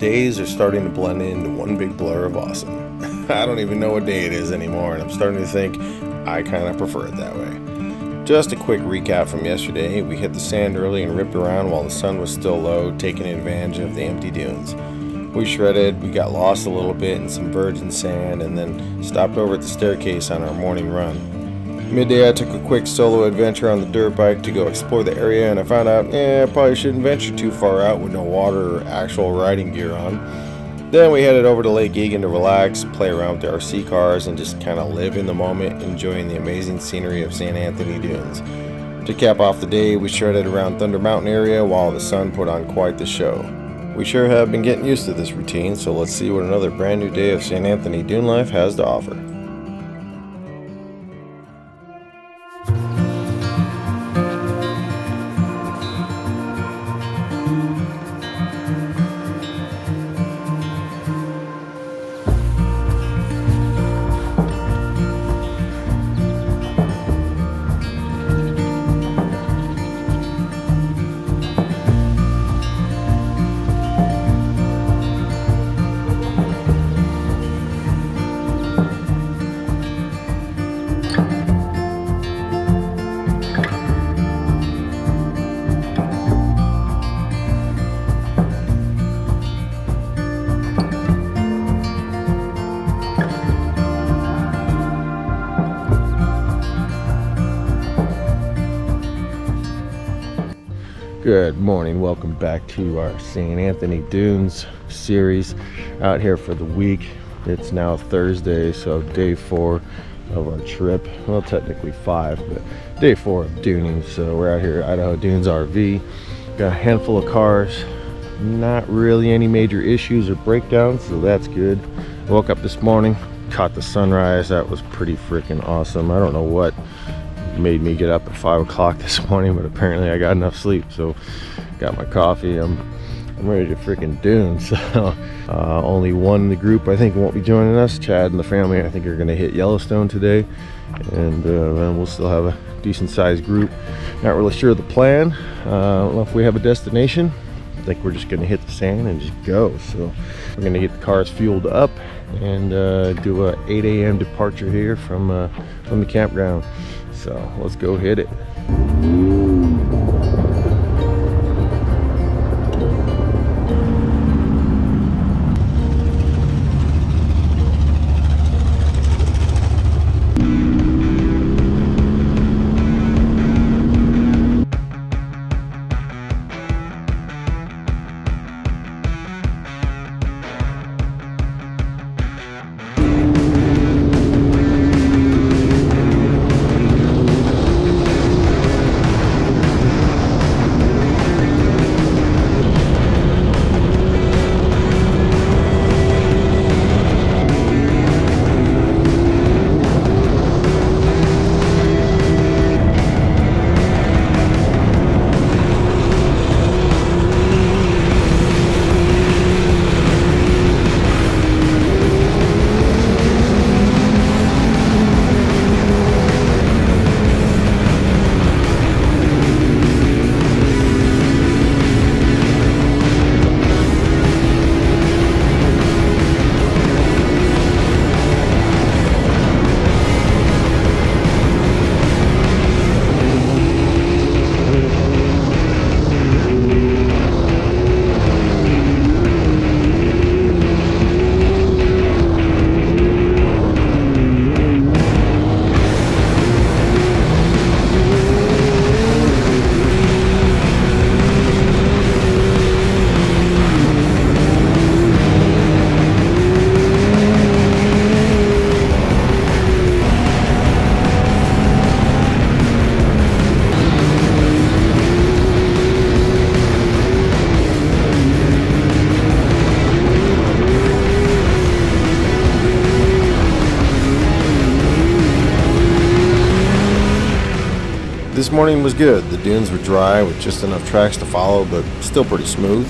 days are starting to blend into one big blur of awesome. I don't even know what day it is anymore, and I'm starting to think I kind of prefer it that way. Just a quick recap from yesterday we hit the sand early and ripped around while the sun was still low, taking advantage of the empty dunes. We shredded, we got lost a little bit in some virgin sand, and then stopped over at the staircase on our morning run. Midday, I took a quick solo adventure on the dirt bike to go explore the area, and I found out, eh, I probably shouldn't venture too far out with no water or actual riding gear on. Then we headed over to Lake Egin to relax, play around with the RC cars, and just kind of live in the moment, enjoying the amazing scenery of St. Anthony Dunes. To cap off the day, we shredded around Thunder Mountain area while the sun put on quite the show. We sure have been getting used to this routine, so let's see what another brand new day of St. Anthony Dune life has to offer. Good morning. Welcome back to our St. Anthony Dunes series out here for the week. It's now Thursday, so day four of our trip. Well, technically five, but day four of duning. So we're out here at Idaho Dunes RV. Got a handful of cars. Not really any major issues or breakdowns, so that's good. Woke up this morning, caught the sunrise. That was pretty freaking awesome. I don't know what made me get up at five o'clock this morning, but apparently I got enough sleep. So got my coffee. I'm I'm ready to freaking dune. So uh, only one in the group I think won't be joining us. Chad and the family I think are going to hit Yellowstone today, and uh, we'll still have a decent sized group. Not really sure of the plan. Uh, know if we have a destination. I think we're just going to hit the sand and just go. So we're going to get the cars fueled up and uh, do a 8 a.m. departure here from uh, from the campground. So let's go hit it. This morning was good. The dunes were dry with just enough tracks to follow, but still pretty smooth.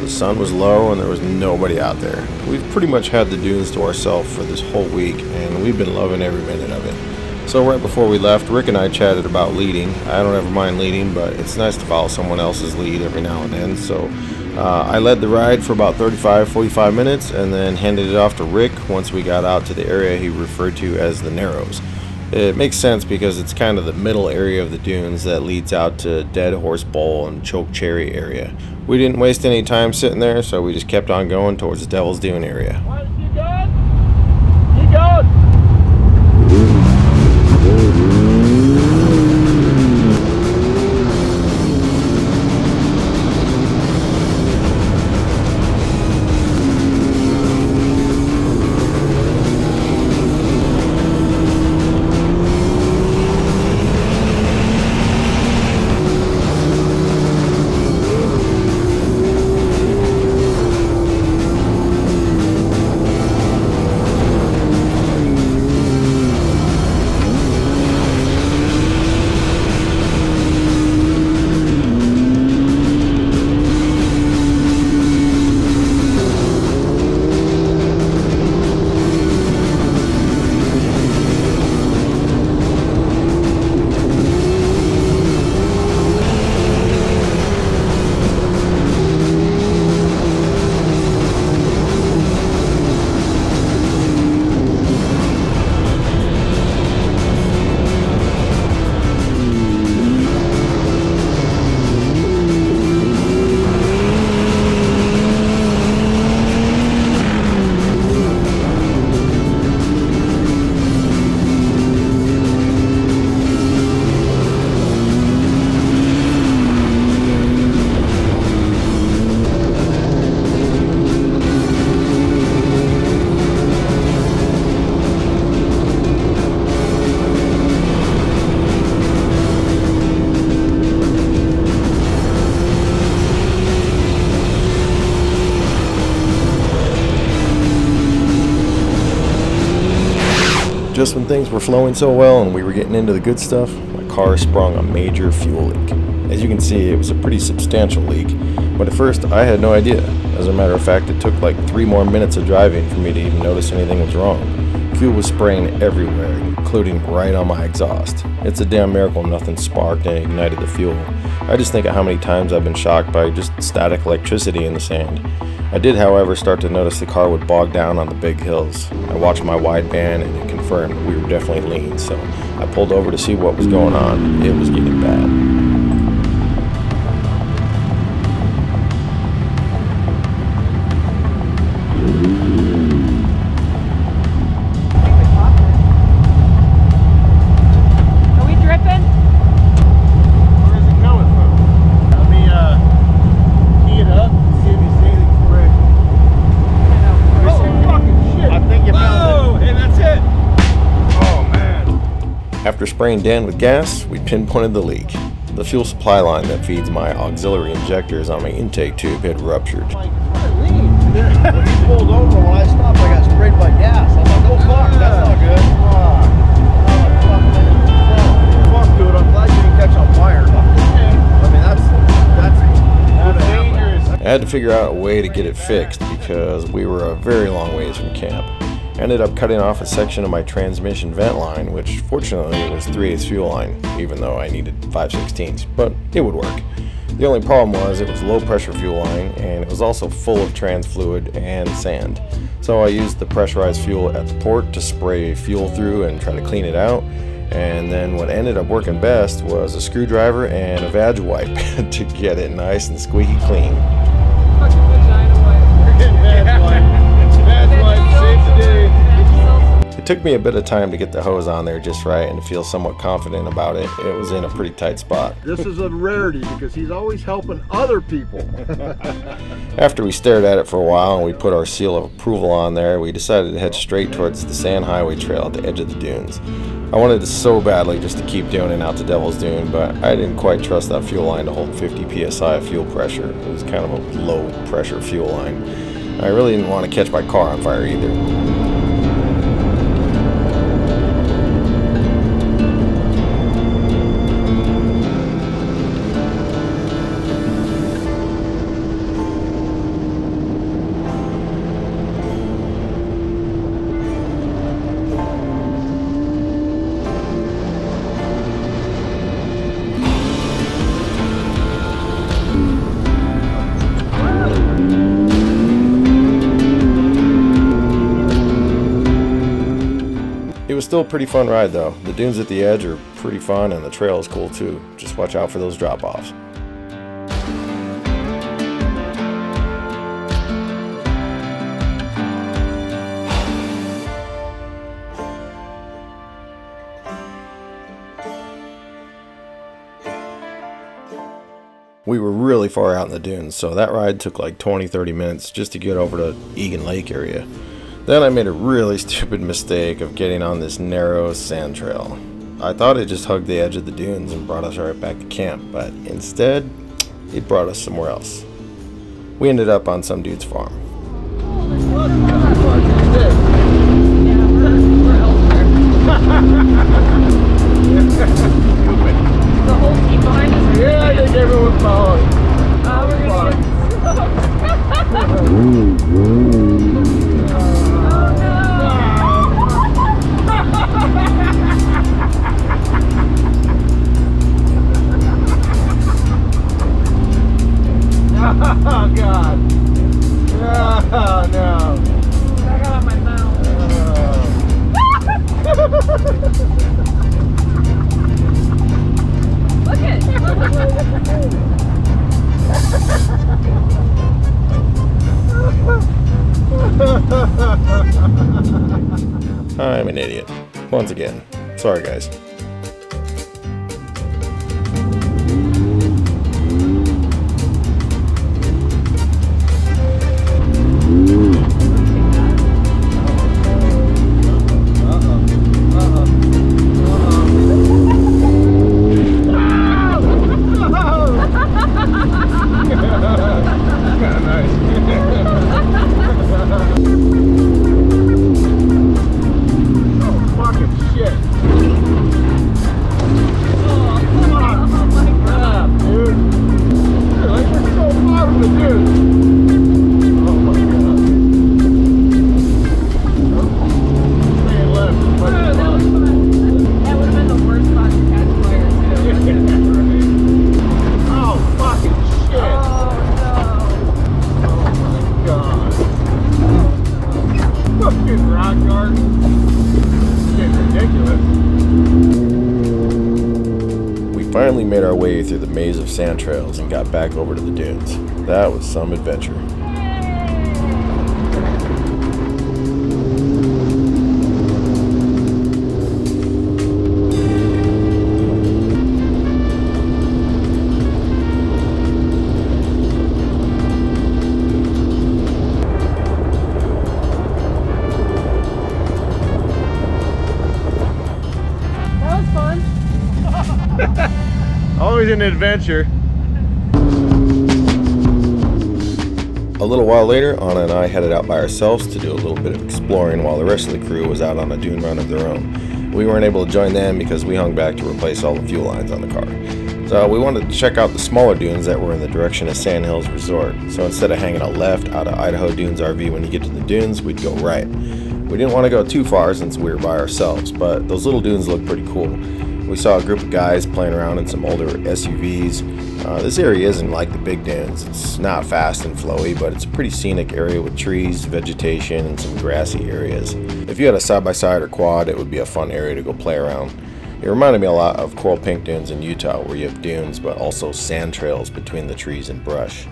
The sun was low and there was nobody out there. We've pretty much had the dunes to ourselves for this whole week, and we've been loving every minute of it. So right before we left, Rick and I chatted about leading. I don't ever mind leading, but it's nice to follow someone else's lead every now and then. So Uh, I led the ride for about 35 45 minutes and then handed it off to Rick once we got out to the area he referred to as the Narrows. It makes sense because it's kind of the middle area of the dunes that leads out to Dead Horse Bowl and Choke Cherry area. We didn't waste any time sitting there, so we just kept on going towards the Devil's Dune area. Just when things were flowing so well and we were getting into the good stuff, my car sprung a major fuel leak. As you can see, it was a pretty substantial leak, but at first I had no idea. As a matter of fact, it took like three more minutes of driving for me to even notice anything was wrong. Fuel was spraying everywhere, including right on my exhaust. It's a damn miracle nothing sparked and ignited the fuel. I just think of how many times I've been shocked by just static electricity in the sand. I did, however, start to notice the car would bog down on the big hills. I watched my wideband and it confirmed we were definitely lean, so I pulled over to see what was going on. It was getting bad. Spraying Dan with gas, we pinpointed the leak. The fuel supply line that feeds my auxiliary injectors on my intake tube had ruptured. Like, kind of lean. when you pulled over, when I stopped, I got sprayed by gas. I'm like, oh, fuck, that's not good. Fuck. Fuck, dude. I'm glad you didn't catch on fire. I mean, that's, that's, that's dangerous. I had to figure out a way to get it fixed because we were a very long ways from camp. Ended up cutting off a section of my transmission vent line, which fortunately was 3 8 fuel line, even though I needed 5 16s, but it would work. The only problem was it was low pressure fuel line and it was also full of trans fluid and sand. So I used the pressurized fuel at the port to spray fuel through and try to clean it out. And then what ended up working best was a screwdriver and a vag wipe to get it nice and squeaky clean. It took me a bit of time to get the hose on there just right and to feel somewhat confident about it. It was in a pretty tight spot. This is a rarity because he's always helping other people. After we stared at it for a while and we put our seal of approval on there, we decided to head straight towards the Sand Highway Trail at the edge of the dunes. I wanted it so badly just to keep doing it out to Devil's Dune, but I didn't quite trust that fuel line to hold 50 psi of fuel pressure. It was kind of a low pressure fuel line. I really didn't want to catch my car on fire either. Still a pretty fun ride though. The dunes at the edge are pretty fun and the trail is cool too. Just watch out for those drop offs. We were really far out in the dunes, so that ride took like 20 30 minutes just to get over to Egin Lake area. Then I made a really stupid mistake of getting on this narrow sand trail. I thought it just hugged the edge of the dunes and brought us right back to camp, but instead, it brought us somewhere else. We ended up on some dude's farm. Again. Sorry, guys. Sand trails and got back over to the dunes. That was some adventure. An adventure. A little while later, Anna and I headed out by ourselves to do a little bit of exploring while the rest of the crew was out on a dune run of their own. We weren't able to join them because we hung back to replace all the fuel lines on the car. So we wanted to check out the smaller dunes that were in the direction of Sand Hills Resort. So instead of hanging a left out of Idaho Dunes RV when you get to the dunes, we'd go right. We didn't want to go too far since we were by ourselves, but those little dunes looked pretty cool. We saw a group of guys playing around in some older SUVs. Uh, this area isn't like the big dunes. It's not fast and flowy, but it's a pretty scenic area with trees, vegetation, and some grassy areas. If you had a side by side or quad, it would be a fun area to go play around. It reminded me a lot of Coral Pink Dunes in Utah, where you have dunes but also sand trails between the trees and brush.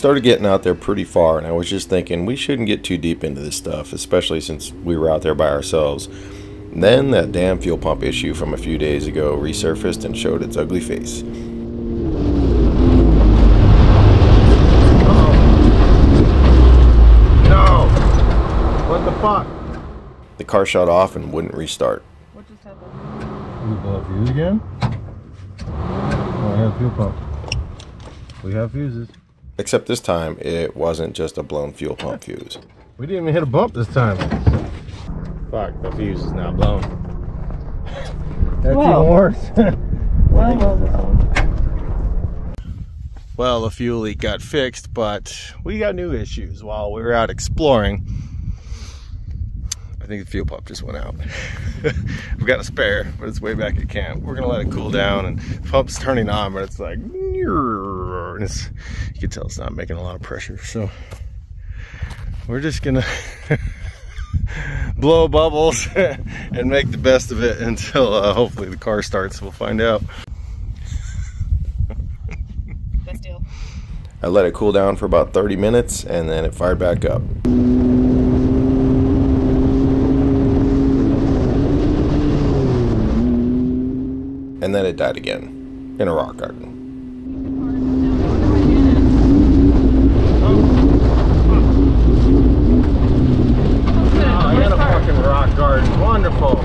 Started getting out there pretty far, and I was just thinking we shouldn't get too deep into this stuff, especially since we were out there by ourselves. Then that damn fuel pump issue from a few days ago resurfaced and showed its ugly face. No. What the fuck? The car shut off and wouldn't restart. What just happened? We blow fuse again? Oh, I have fuel pump. We have fuses. Except this time, it wasn't just a blown fuel pump fuse. We didn't even hit a bump this time. Fuck, the fuse is now blown. That's Wow. even worse. Well, well, well. well, the fuel leak got fixed, but we got new issues while we were out exploring. I think the fuel pump just went out. We've got a spare, but it's way back at camp. We're gonna let it cool down, and the pump's turning on, but it's like, and it's, you can tell it's not making a lot of pressure. So we're just gonna blow bubbles and make the best of it until uh, hopefully the car starts. We'll find out. I let it cool down for about 30 minutes and then it fired back up. And then it died again in a rock garden. Oh, I got a fucking rock garden. Wonderful.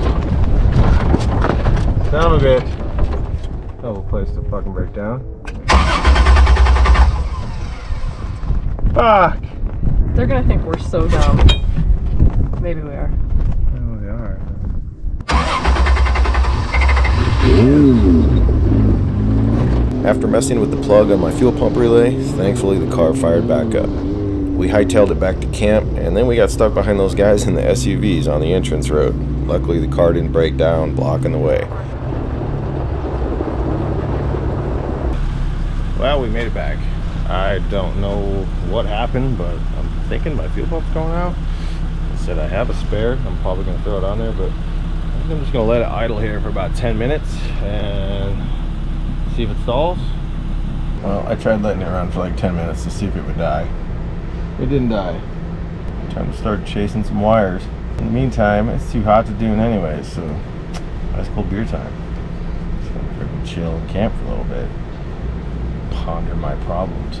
Son of a bitch. Double place to fucking break down. Fuck. They're gonna think we're so dumb. Maybe we are. Oh, they are. After messing with the plug on my fuel pump relay, thankfully the car fired back up. We hightailed it back to camp, and then we got stuck behind those guys in the SUVs on the entrance road. Luckily, the car didn't break down, blocking the way. Well, we made it back. I don't know what happened, but I'm thinking my fuel pump's going out. I said I have a spare. I'm probably going to throw it on there, but I think I'm just going to let it idle here for about 10 minutes and see if it stalls. Well, I tried letting it run for like 10 minutes to see if it would die. It didn't die. Time to start chasing some wires. In the meantime, it's too hot to do it anyway, so ice cold beer time. Just gonna freaking chill and camp for a little bit. Ponder my problems.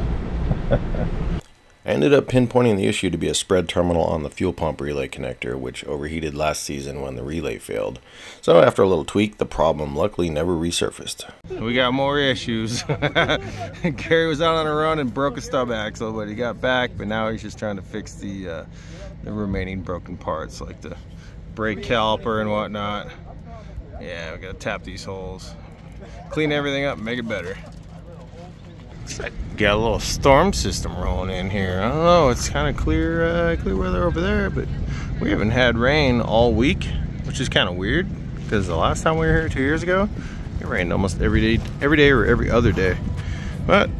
I ended up pinpointing the issue to be a spread terminal on the fuel pump relay connector, which overheated last season when the relay failed. So after a little tweak, the problem luckily never resurfaced. We got more issues. Gary was out on a run and broke a stub axle, but he got back. But now he's just trying to fix the uh, the remaining broken parts, like the brake caliper and whatnot. Yeah, we gotta tap these holes, clean everything up, make it better. Got a little storm system rolling in here. I don't know. It's kind of clear, uh, clear weather over there, but we haven't had rain all week, which is kind of weird because the last time we were here two years ago, it rained almost every day, every day or every other day. But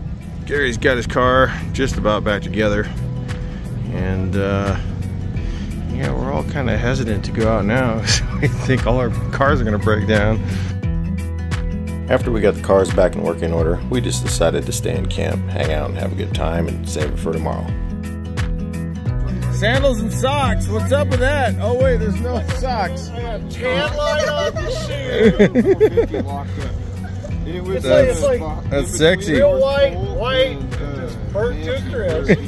Gary's got his car just about back together, and uh, yeah, we're all kind of hesitant to go out now. So we think all our cars are gonna break down. After we got the cars back in working order, we just decided to stay in camp, hang out, and have a good time, and save it for tomorrow. Sandals and socks. What's up with that? Oh wait, there's no socks. Oh. Tan line on the shoe. It was That's- it's like- That's sexy. Real white, white, burnt too crisp.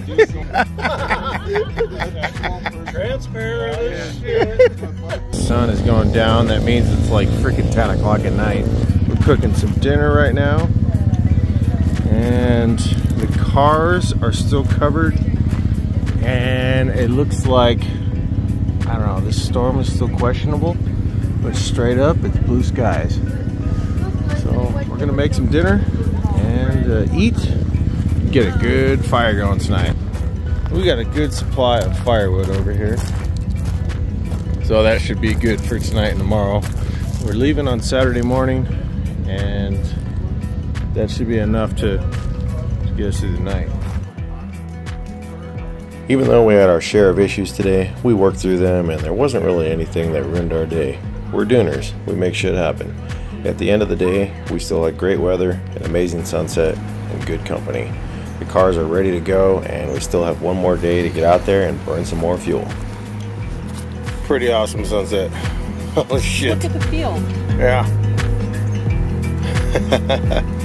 Transparent as shit. sun is going down. That means it's like freaking 10 o'clock at night. Cooking some dinner right now. And the cars are still covered. And it looks like, I don't know, this storm is still questionable. But straight up, it's blue skies. So we're to make some dinner and uh, eat. Get a good fire going tonight. We got a good supply of firewood over here. So that should be good for tonight and tomorrow. We're leaving on Saturday morning, that should be enough to, to get us through the night. Even though we had our share of issues today, we worked through them and there wasn't really anything that ruined our day. We're duners, we make shit happen. At the end of the day, we still had great weather, an amazing sunset, and good company. The cars are ready to go, and we still have one more day to get out there and burn some more fuel. Pretty awesome sunset. Holy shit. Look at the field. Yeah.